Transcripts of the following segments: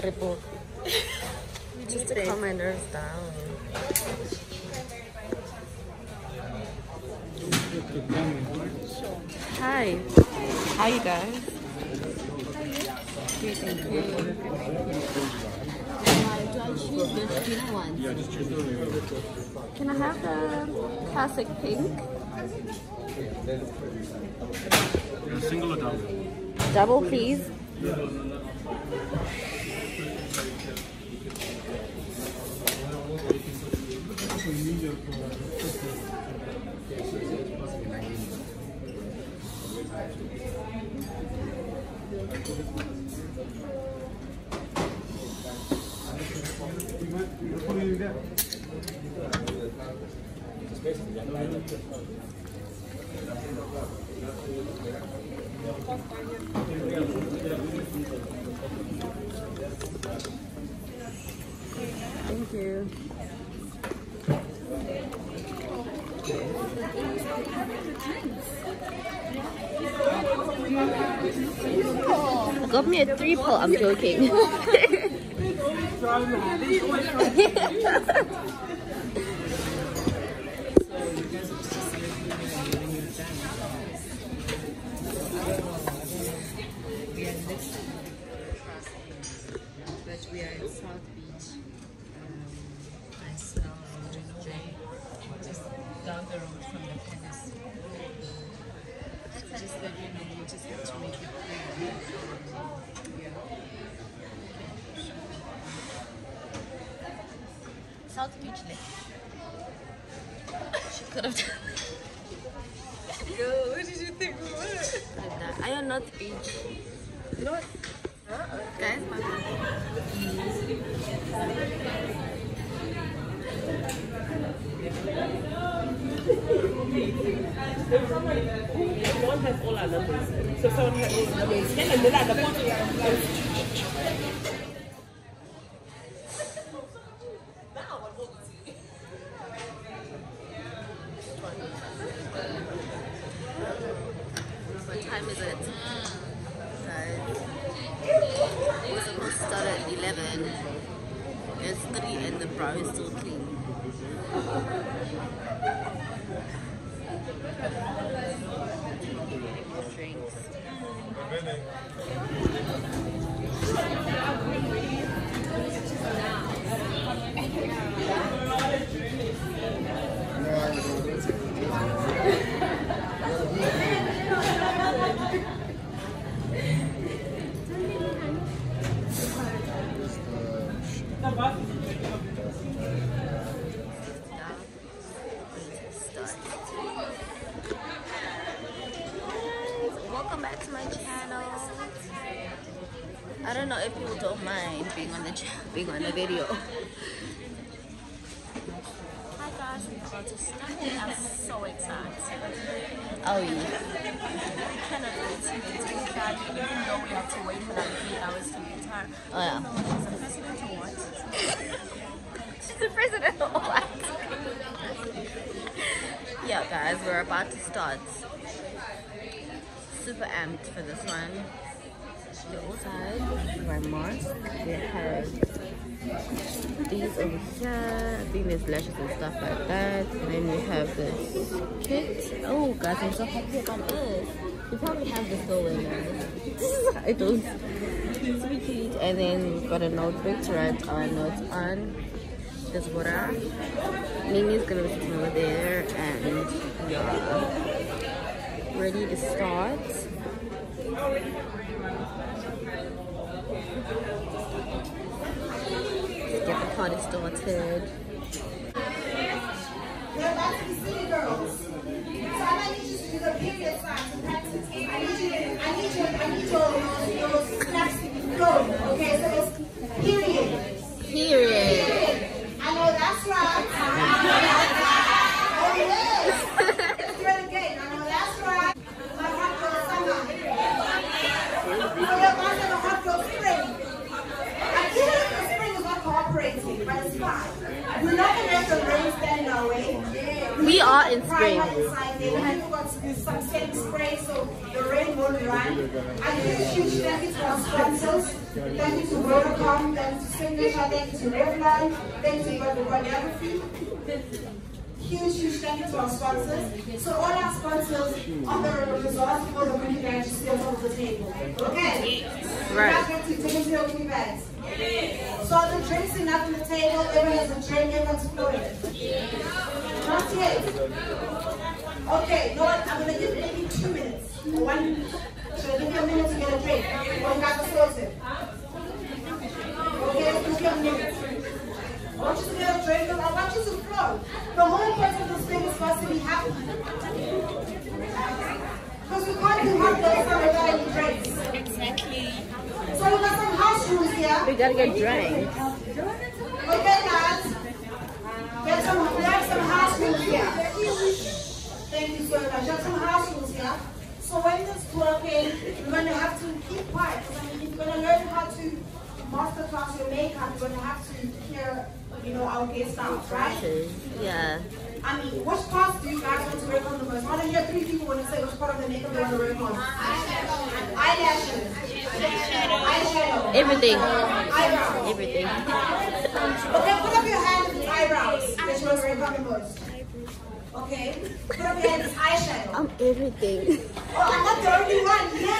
triple. Just to calm my nerves down. Hi. How you guys? Good, thank you. Do I choose the thin ones? Yeah, just choose the Can I have the classic pink? single or double. Double, please. Thank you. Got me a three pull. I'm joking. We are in South Beach. I smell Orange J, just down the road from the Palace. Just that you know, we just have to make it clear. South Beach Lake. She could have done Yo, what did you think of it? I am North Beach. Not One has all our numbers. So someone has all the numbers. Then the. Amen. Welcome back to my channel. I don't know if people don't mind being on the being on the video. Hi guys, we're about to start. I'm so excited. Oh yeah. We cannot wait to meet God, even though we have to wait for like three hours to meet her. Oh yeah. She's a president or what? She's the president of what? yeah, guys, we're about to start. Super amped for this one. The outside, my mask. We have these over here. I think there's lashes and stuff like that. And then we have this kit. Oh, guys, I'm so happy about this. We probably have this going, is it goes. Super cute. And then we've got a notebook to write our notes on. There's water. Mimi's gonna be sitting over there, and are ready to start. Let's get the party started. They're about to be city girls. So I need you to do the period signs and practice. I need you, I need you, I need your, your snaps to be going. Okay, so it's period. Period. I know that's right. Oh yes. Let's do it again. I know that's right. My hot girl summer. So your mom said the hot girl spring. I feel like the spring is not cooperating, but it's fine. We're not gonna let the rain stand in our way. We are in Primer inside there. I forgot some setting spray so the rain all around. And huge, huge thank you to our sponsors. Thank you to Vodacom, thank you to Signature, thank you to Revlon, thank you to Radiography. Huge, huge thank you to our sponsors. So all our sponsors on the resource for the bags just stay on the table. Okay? Right. Going to take into your goodie bags. So the drinks enough on the table, everyone has a drink, everyone's floating. Not yet. Okay, no, what? I'm gonna give maybe two minutes. One. Should I give you a minute to get a drink? One you got the sorted? Okay, give you a minute. I want you to get a drink. I want you to flow. The whole point of this thing is for us to be happy. Because we can't do dogs without any drinks. Exactly. So we got some house rules here. We gotta get drank. Okay, guys. Get some, we have some house rules here. Thank you so much. We have some house rules here. So when this working, you're going to have to keep quiet. Cause I mean, you're going to learn how to masterclass your makeup, you're going to have to hear, you know, our guest out, right? Yeah. I mean, which parts do you guys want to work on the most? I want to hear three people want to say which part of the makeup they want to work on. Eyelashes. Eyeshadow. Everything. Eyebrows. Everything. Okay, put up your hand with eyebrows. That you want to work on the most. Okay? Put up your hand with eyeshadow. I'm everything. Oh, I'm not the only one. Yay!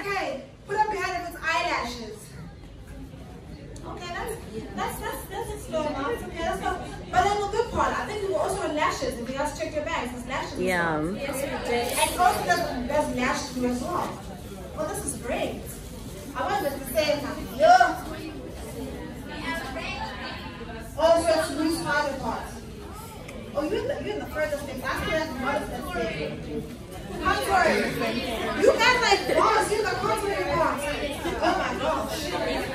Okay, put up your hand it's eyelashes. Okay, that's that's that's that's a slow amount. Okay, that's not. But then the good part, I think we were also on lashes. If you guys check your bags, there's lashes. Yeah. And also there's, there's lash glue as well. Well, this is great. I wanted to loose harder. Oh, you're in the, you're in the. Contouring. You got like bars. You got contouring bars. Oh my gosh.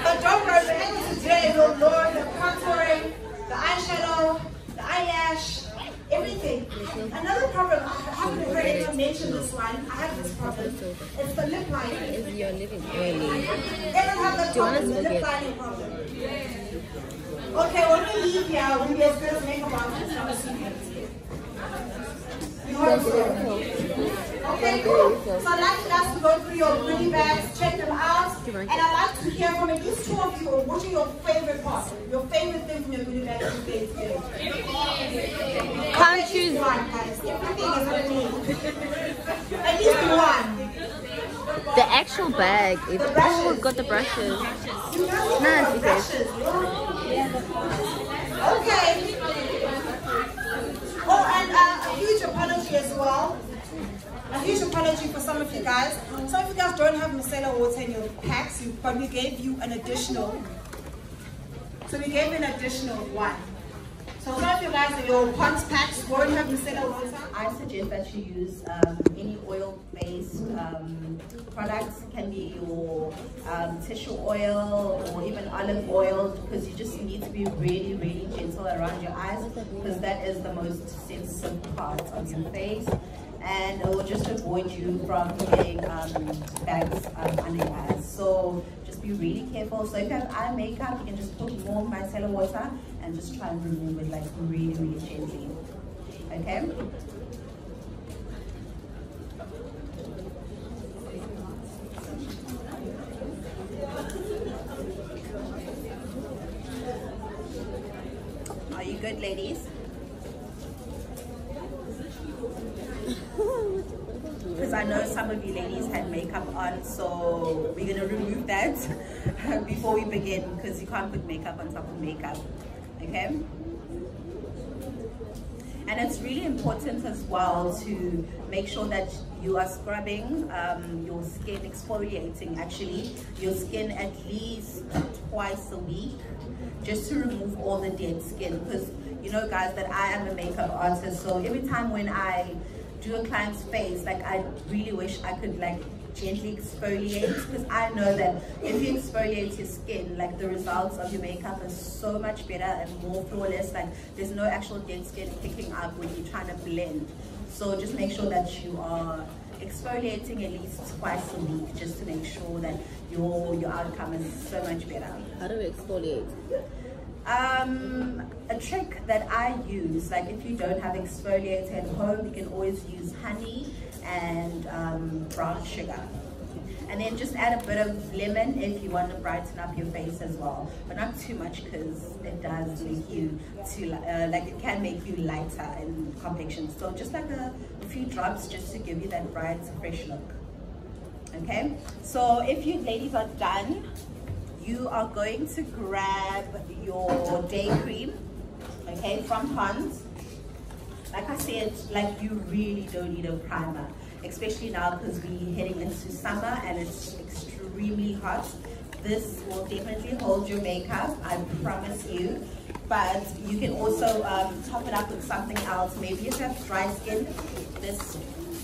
But don't worry, the end of today will learn the contouring, the eyeshadow, the eyelash, everything. Another I haven't heard mention this one. I have this problem. It's the lip lining. Is you're living early. Everyone have that Do you want problem, the lip lining problem. Okay, when we leave here, we get girls makeup artists from the secret. You know what I'm saying? Okay, cool. So I'd like you guys to go through your goodie bags, check them out, and I'd like to hear from at least two of you what are your favorite parts, your favorite thing from your goodie bag you. Can't choose. one, guys. Everything is underneath. At least one. The actual bag is oh, we've got the brushes. You know, Nice, the brushes. Okay. Oh, and uh, a huge apology as well. A huge apology for some of you guys. Some of you guys don't have micellar water in your packs, but we gave you an additional. So we gave an additional one. So some of you guys in your Ponds packs won't have micellar water. I suggest that you use um, any oil-based um, products. Can be your um, tissue oil or even olive oil because you just need to be really, really gentle around your eyes because that is the most sensitive part of your face. And it will just avoid you from getting um, bags um, under your eyes. So just be really careful. So if you have eye makeup, you can just put warm micellar water and just try and remove it like really, really gently. Okay? Are you good, ladies? Because I know some of you ladies had makeup on, so we're gonna remove that begin because you can't put makeup on top of makeup. Okay? And it's really important as well to make sure that you are scrubbing um, your skin, exfoliating actually your skin at least twice a week just to remove all the dead skin. Because you know, guys, that I am a makeup artist, so every time when I do a client's face, like I really wish I could like gently exfoliate because I know that if you exfoliate your skin, like the results of your makeup is so much better and more flawless. Like there's no actual dead skin picking up when you're trying to blend. So just make sure that you are exfoliating at least twice a week just to make sure that your your outcome is so much better. How do we exfoliate? Um, a trick that I use, like if you don't have exfoliator at home, you can always use honey and um, brown sugar. And then just add a bit of lemon if you want to brighten up your face as well. But not too much because it does make you too, uh, like it can make you lighter in complexion. So just like a, a few drops just to give you that bright, fresh look. Okay, so if you ladies are done, you are going to grab your day cream, okay, from Hans. Like I said, like you really don't need a primer especially now because we're heading into summer and it's extremely hot. This will definitely hold your makeup, I promise you. But you can also um, top it up with something else. Maybe if you have dry skin, this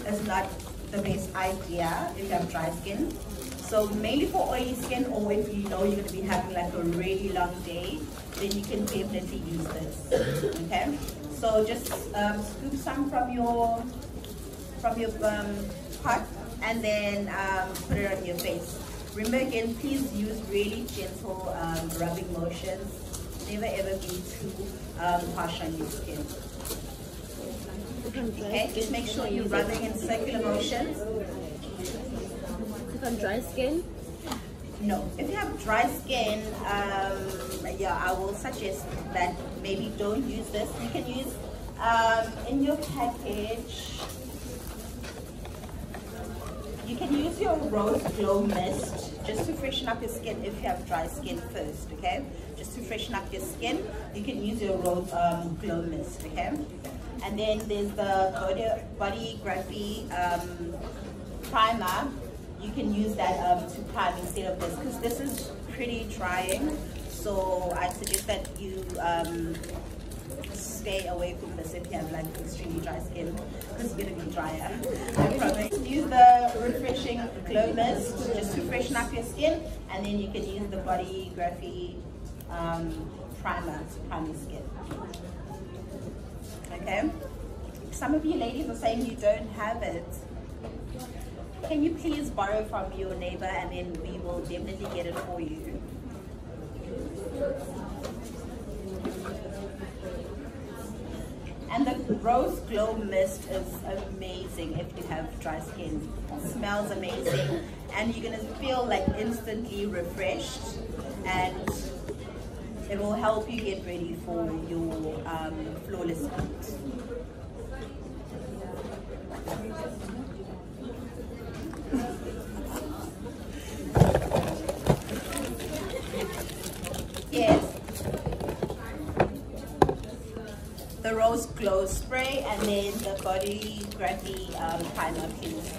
is not the best idea if you have dry skin. So mainly for oily skin or if you know you're going to be having like a really long day, then you can definitely use this. Okay? So just um, scoop some from your from your um, pot and then um, put it on your face. Remember again, please use really gentle um, rubbing motions. Never ever be too um, harsh on your skin. Okay, just make sure you're rubbing in circular motions. If I'm dry skin, no, if you have dry skin, um, yeah, I will suggest that maybe don't use this. You can use um, in your package you can use your Rose Glow Mist just to freshen up your skin if you have dry skin first, okay? Just to freshen up your skin, you can use your Rose um, Glow Mist, okay? And then there's the Body, body um, Primer. You can use that um, to prime instead of this because this is pretty drying. So I suggest that you um, stay away from this if you have like extremely dry skin because it's going to be drier. I promise. Use the refreshing glow mist just to freshen up your skin and then you can use the body graphy um, primer to prime your skin. Okay? Some of you ladies are saying you don't have it. Can you please borrow from your neighbor and then we will definitely get it for you. And the Rose Glow Mist is amazing if you have dry skin. It smells amazing. And you're to feel like instantly refreshed. And it will help you get ready for your um, flawless feet. Yes. the Rose Glow Spray and then the Body Graphy um, Primer, please.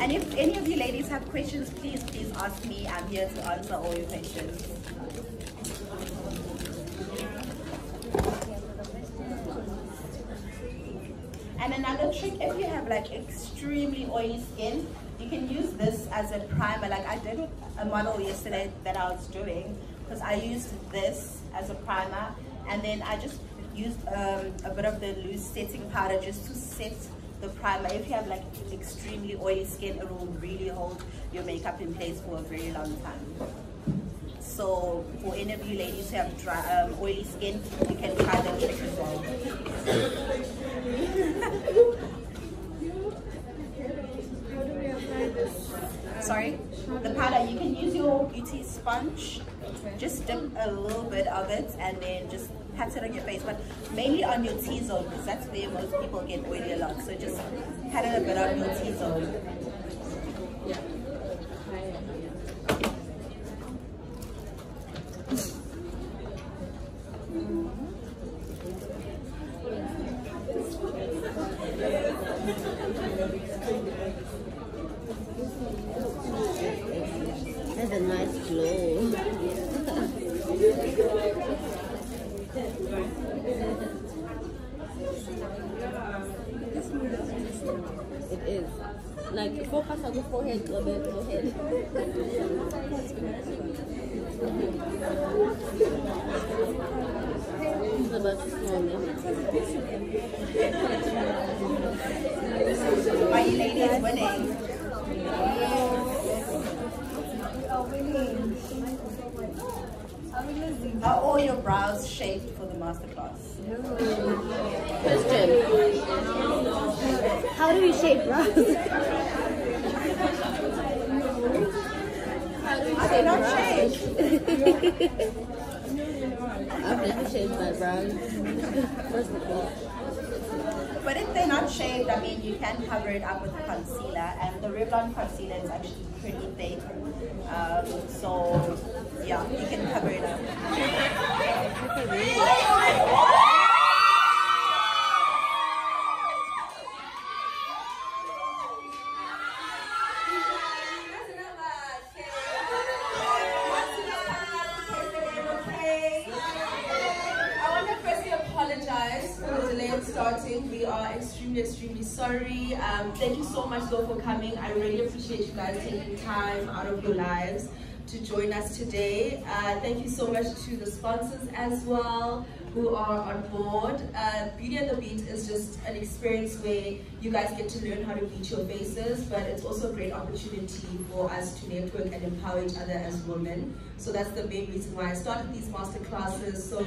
And if any of you ladies have questions, please, please ask me. I'm here to answer all your questions. And another trick, if you have like extremely oily skin, you can use this as a primer. Like I did a model yesterday that I was doing, because I used this as a primer and then I just used um, a bit of the loose setting powder just to set the primer. If you have like extremely oily skin, it will really hold your makeup in place for a very long time. So for any of you ladies who have dry, um, oily skin, you can try that trick as well. Sorry? The powder, you can use your beauty sponge just dip a little bit of it and then just pat it on your face, but mainly on your T-zone because that's where most people get oily a lot. So just pat it a bit on your T-zone. Yeah. That's a nice glow. It is. Like focus on the forehead go ahead. It's about to smell me. Are you ladies winning? Are all your brows shaped for the masterclass? How do we shape? Are they not shaved? I've never shaved my brows. First of all. But if they're not shaved, I mean, you can cover it up with concealer, and the Revlon concealer is actually pretty thick. Um, so, yeah, you can cover it up. I want to firstly apologize for the delay in starting. We are extremely, extremely sorry. Um, thank you so much though for coming. I really appreciate you guys taking time out of your lives to join us today. Uh, thank you so much to the sponsors as well who are on board. Uh, Beauty and the Beat is just an experience where you guys get to learn how to beat your faces, but it's also a great opportunity for us to network and empower each other as women. So that's the main reason why I started these master classes. So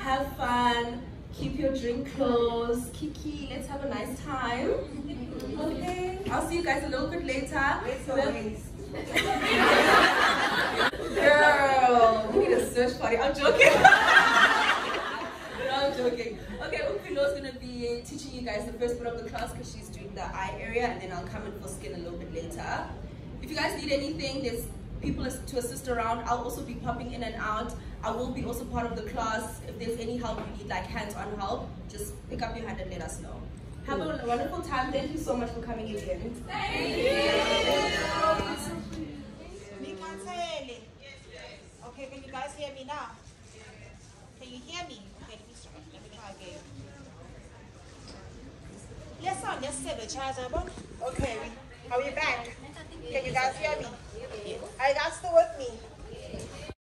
have fun, keep your drink close, Kiki, let's have a nice time. Mm-hmm. Okay, I'll see you guys a little bit later. Girl, we need a search party. I'm joking. no, I'm joking. Okay, going to be teaching you guys the first bit of the class because she's doing the eye area and then I'll come in for skin a little bit later. If you guys need anything, there's people to assist around. I'll also be popping in and out. I will be also part of the class. If there's any help you need, like hands-on help, just pick up your hand and let us know. Have a wonderful time. Thank you so much for coming again. Thank you. Okay, can you guys hear me now? Can you hear me? Okay, let me start. Let me try again. Yes, on. Yes, sir. The charge Okay, are we back? Can you guys hear me? You guys still with me?